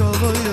yo